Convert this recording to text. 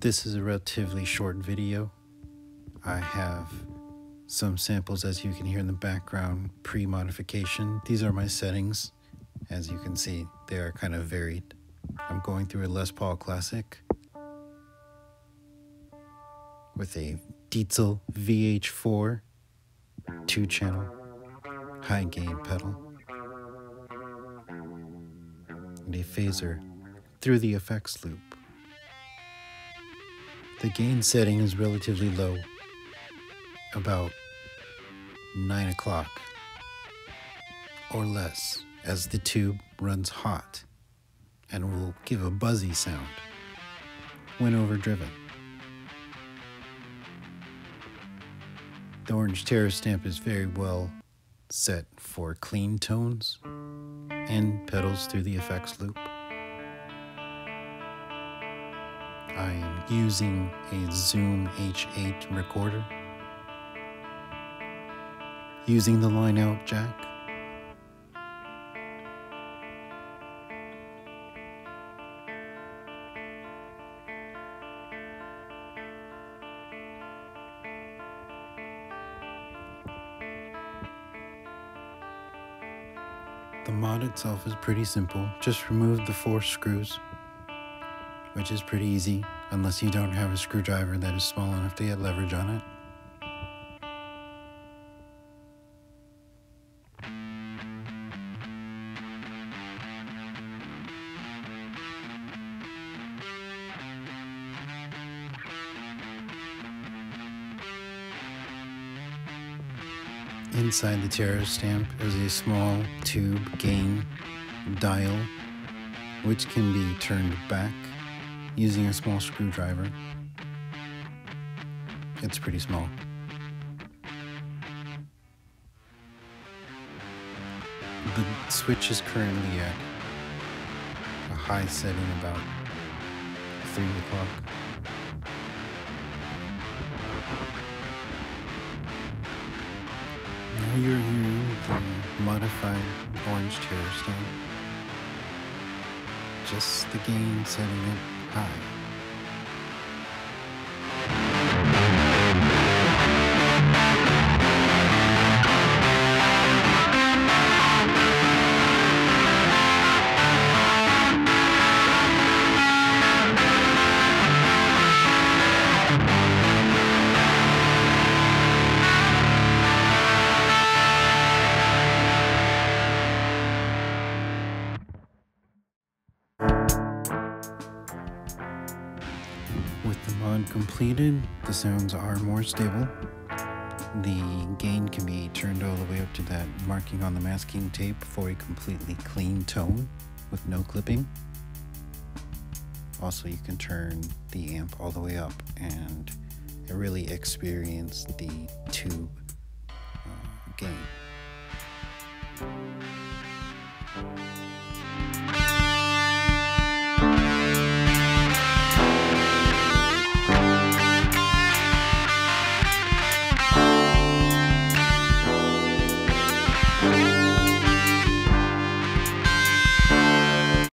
This is a relatively short video. I have some samples as you can hear in the background pre-modification. These are my settings. As you can see, they are kind of varied. I'm going through a Les Paul Classic with a Diezel VH4 two channel high gain pedal and a phaser through the effects loop. The gain setting is relatively low, about 9 o'clock or less, as the tube runs hot and will give a buzzy sound when overdriven. The orange terror stamp is very well set for clean tones and pedals through the effects loop. I am using a Zoom H8 recorder using the line out jack. The mod itself is pretty simple. Just remove the four screws, which is pretty easy unless you don't have a screwdriver that is small enough to get leverage on it. Inside the terror stamp is a small tube gain dial, which can be turned back using a small screwdriver. It's pretty small. The switch is currently at a high setting about 3 o'clock. Now you're hearing the modified orange terror stamp. Just the gain setting it high. With the mod completed, the sounds are more stable. The gain can be turned all the way up to that marking on the masking tape for a completely clean tone with no clipping. Also, you can turn the amp all the way up and really experience the tube uh, gain.